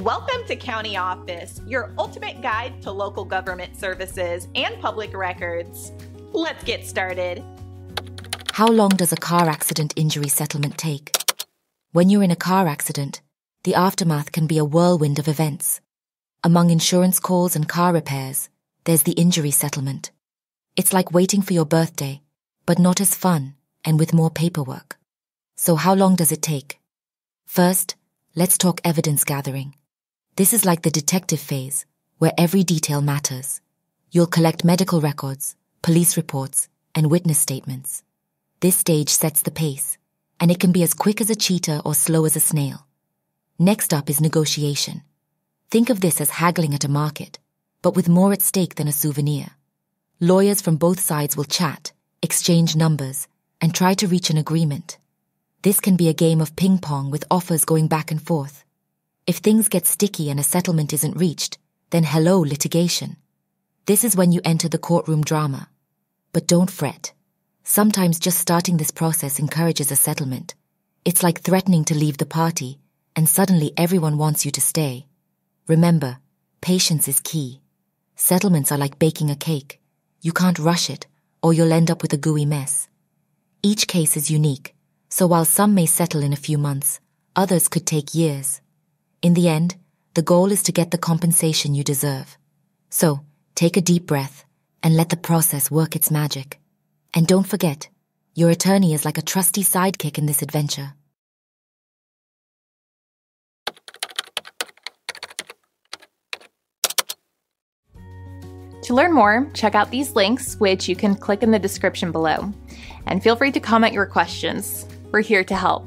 Welcome to County Office, your ultimate guide to local government services and public records. Let's get started. How long does a car accident injury settlement take? When you're in a car accident, the aftermath can be a whirlwind of events. Among insurance calls and car repairs, there's the injury settlement. It's like waiting for your birthday, but not as fun and with more paperwork. So how long does it take? First, let's talk evidence gathering. This is like the detective phase, where every detail matters. You'll collect medical records, police reports, and witness statements. This stage sets the pace, and it can be as quick as a cheetah or slow as a snail. Next up is negotiation. Think of this as haggling at a market, but with more at stake than a souvenir. Lawyers from both sides will chat, exchange numbers, and try to reach an agreement. This can be a game of ping pong with offers going back and forth. If things get sticky and a settlement isn't reached, then hello litigation. This is when you enter the courtroom drama. But don't fret. Sometimes just starting this process encourages a settlement. It's like threatening to leave the party, and suddenly everyone wants you to stay. Remember, patience is key. Settlements are like baking a cake. You can't rush it, or you'll end up with a gooey mess. Each case is unique, so while some may settle in a few months, others could take years. In the end, the goal is to get the compensation you deserve. So, take a deep breath and let the process work its magic. And don't forget, your attorney is like a trusty sidekick in this adventure. To learn more, check out these links, which you can click in the description below. And feel free to comment your questions. We're here to help.